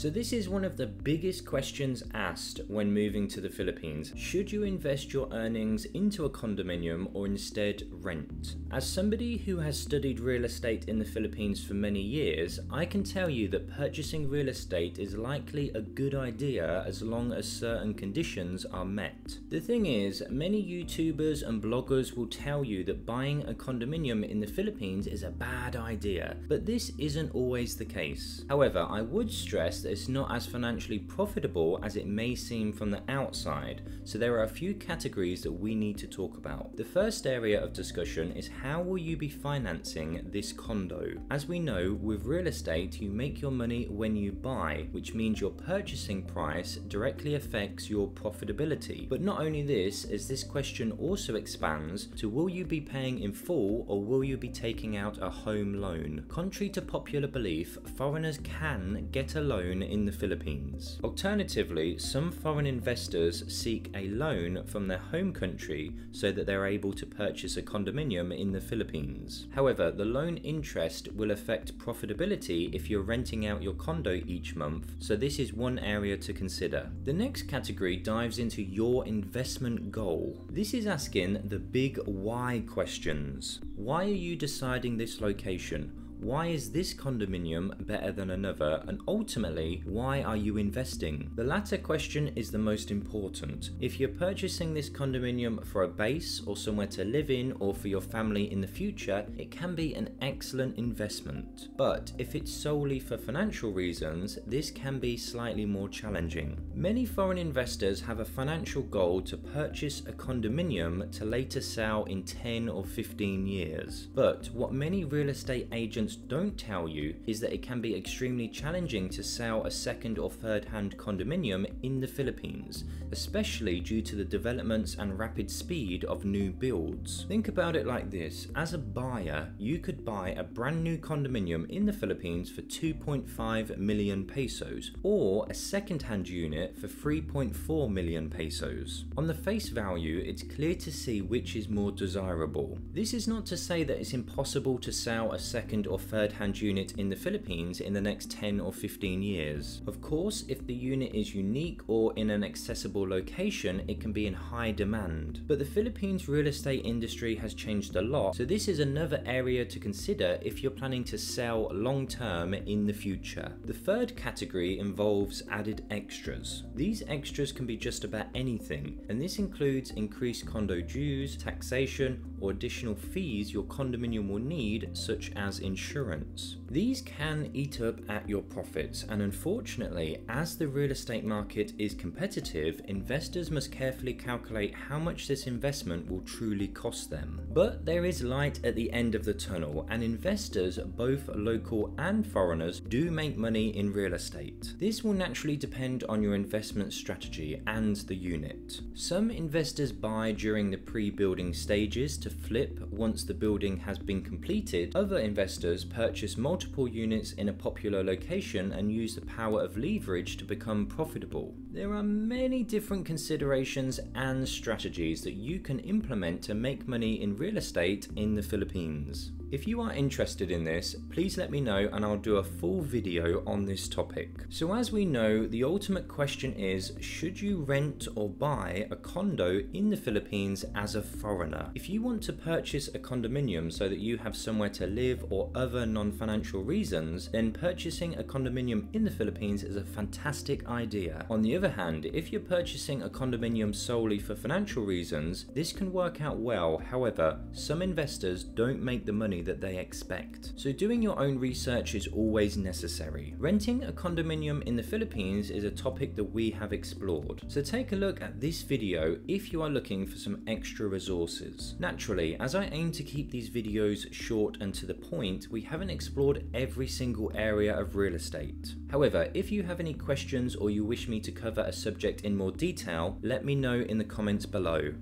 So this is one of the biggest questions asked when moving to the Philippines. Should you invest your earnings into a condominium or instead rent? As somebody who has studied real estate in the Philippines for many years, I can tell you that purchasing real estate is likely a good idea as long as certain conditions are met. The thing is, many YouTubers and bloggers will tell you that buying a condominium in the Philippines is a bad idea, but this isn't always the case. However, I would stress that it's not as financially profitable as it may seem from the outside, so there are a few categories that we need to talk about. The first area of discussion is how will you be financing this condo? As we know, with real estate, you make your money when you buy, which means your purchasing price directly affects your profitability. But not only this, as this question also expands to will you be paying in full or will you be taking out a home loan? Contrary to popular belief, foreigners can get a loan in the Philippines. Alternatively, some foreign investors seek a loan from their home country so that they're able to purchase a condominium in the Philippines. However, the loan interest will affect profitability if you're renting out your condo each month, so this is one area to consider. The next category dives into your investment goal. This is asking the big why questions. Why are you deciding this location? Why is this condominium better than another? And ultimately, why are you investing? The latter question is the most important. If you're purchasing this condominium for a base or somewhere to live in or for your family in the future, it can be an excellent investment. But if it's solely for financial reasons, this can be slightly more challenging. Many foreign investors have a financial goal to purchase a condominium to later sell in 10 or 15 years. But what many real estate agents don't tell you is that it can be extremely challenging to sell a second or third hand condominium in the Philippines, especially due to the developments and rapid speed of new builds. Think about it like this as a buyer, you could buy a brand new condominium in the Philippines for 2.5 million pesos or a second hand unit for 3.4 million pesos. On the face value, it's clear to see which is more desirable. This is not to say that it's impossible to sell a second or third hand unit in the Philippines in the next 10 or 15 years. Of course, if the unit is unique or in an accessible location, it can be in high demand. But the Philippines real estate industry has changed a lot, so this is another area to consider if you're planning to sell long term in the future. The third category involves added extras. These extras can be just about anything, and this includes increased condo dues, taxation, or additional fees your condominium will need, such as insurance. These can eat up at your profits, and unfortunately, as the real estate market is competitive, investors must carefully calculate how much this investment will truly cost them. But there is light at the end of the tunnel, and investors, both local and foreigners, do make money in real estate. This will naturally depend on your investment strategy and the unit. Some investors buy during the pre building stages to flip once the building has been completed, other investors purchase multiple units in a popular location and use the power of leverage to become profitable. There are many different considerations and strategies that you can implement to make money in real estate in the Philippines. If you are interested in this, please let me know and I'll do a full video on this topic. So as we know, the ultimate question is, should you rent or buy a condo in the Philippines as a foreigner? If you want to purchase a condominium so that you have somewhere to live or other non-financial reasons, then purchasing a condominium in the Philippines is a fantastic idea. On the other hand, if you're purchasing a condominium solely for financial reasons, this can work out well. However, some investors don't make the money that they expect. So doing your own research is always necessary. Renting a condominium in the Philippines is a topic that we have explored. So take a look at this video if you are looking for some extra resources. Naturally, as I aim to keep these videos short and to the point, we haven't explored every single area of real estate. However, if you have any questions or you wish me to cover a subject in more detail, let me know in the comments below.